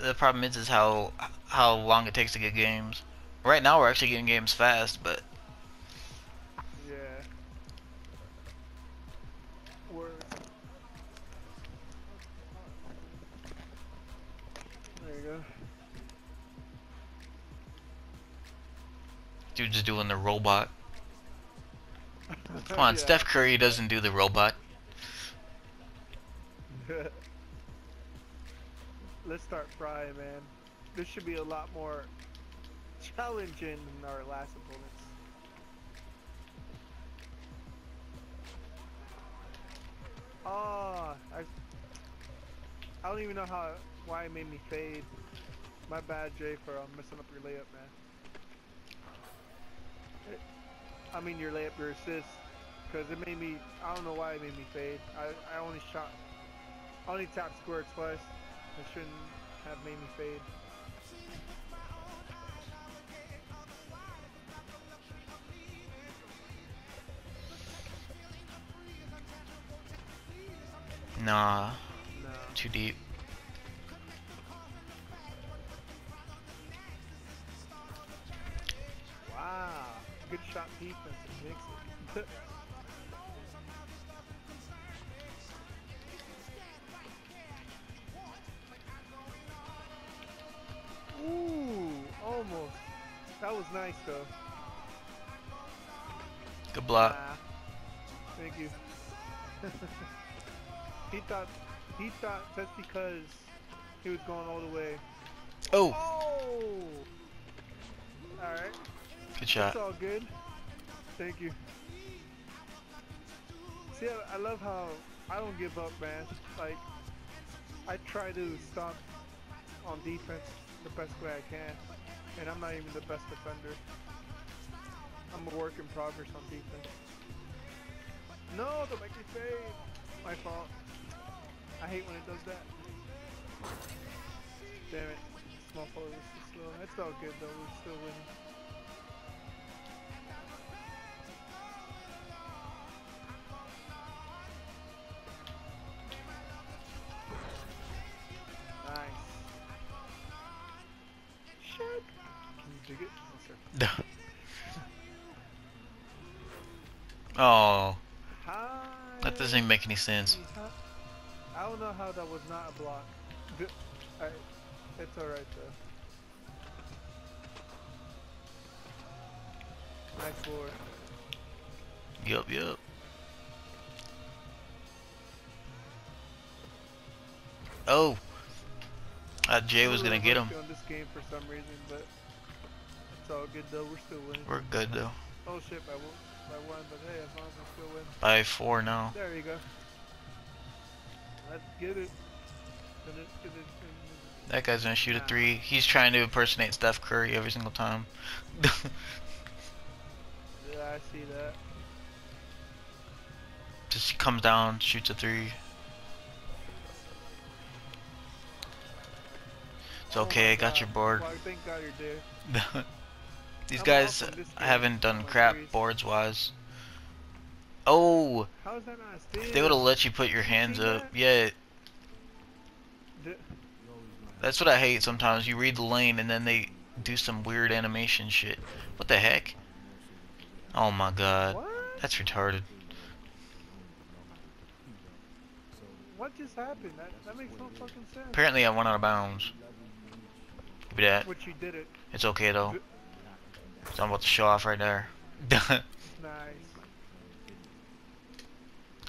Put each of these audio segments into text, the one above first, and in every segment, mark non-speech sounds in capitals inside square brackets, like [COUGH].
the problem is is how how long it takes to get games. Right now we're actually getting games fast, but Yeah. Word. There you go. just doing the robot. [LAUGHS] Come on, Yeah. Steph Curry doesn't do the robot. [LAUGHS] Let's start frying, man. This should be a lot more challenging than our last opponents. Oh, I, I don't even know how why it made me fade. My bad, Jay, for um, messing up your layup, man. It- I mean your layup, your assist, because it made me. I don't know why it made me fade. I I only shot, only tapped square twice. It shouldn't have made me fade. Nah, No. too deep. Wow. Good shot defense makes [LAUGHS] it. That was nice though. Good block. Ah, thank you. [LAUGHS] he thought he thought just because he was going all the way. Oh, Oh. All right. good It's shot. all good. Thank you. See, I, I love how I don't give up, man. Like, I try to stop on defense the best way I can, and I'm not even the best defender. I'm a work in progress on defense. No, don't make me fade. My fault. I hate when it does that. Damn it. Small forward was too slow. It's all good though. We're still winning. Dig it? No, oh, Hi. that doesn't even make any sense. I don't know how that was not a block. I, it's alright though. Nice floor. Yup, yup. Oh, uh, Jay was gonna get him. It's all good though. We're still winning. We're good though. Oh shit, by one, by one, but hey, as long as we still win. By four now. There you go. Let's get it. Get it, get it. That guy's gonna shoot a three. He's trying to impersonate Steph Curry every single time. [LAUGHS] Yeah, I see that. Just comes down, shoots a three. It's Oh okay, my I got God. your board. Well, [LAUGHS] These guys off on this game, haven't done crap boards wise. Oh, How is that not a steal? they would have let you put your hands up. Yeah, that's what I hate sometimes. You read the lane and then they do some weird animation shit. What the heck? Oh my god. What? That's retarded. What just happened? That, that makes no fucking sense. Apparently I went out of bounds. Give me that. Which you did it. It's okay though. So I'm about to show off right there. [LAUGHS] Nice.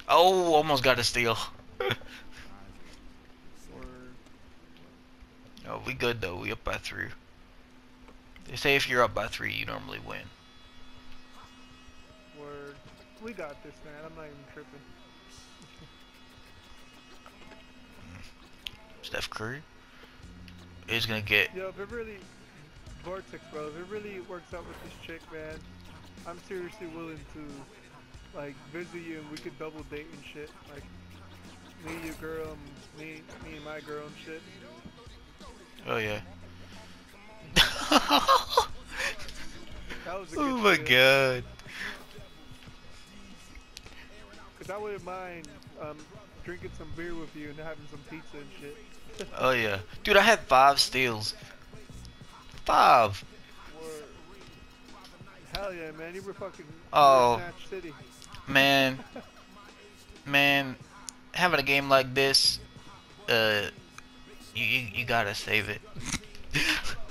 oh, almost got a steal. [LAUGHS] Oh, we good though. We up by three. They say if you're up by three, you normally win. word. We got this, man. I'm not even tripping. [LAUGHS] Steph Curry is gonna get. Yo, if it really Vortex, bro, it really works out with this chick, man, I'm seriously willing to like visit you and we could double date and shit. Like me, your girl, and me, me and my girl and shit. Oh yeah. [LAUGHS] That was a oh my shit. god. Cause I wouldn't mind um, drinking some beer with you and having some pizza and shit. Oh yeah, dude, I had five steals. Five. Hell yeah, man! You were fucking. Oh. City. Man, man, having a game like this, uh, you you, you gotta save it. [LAUGHS]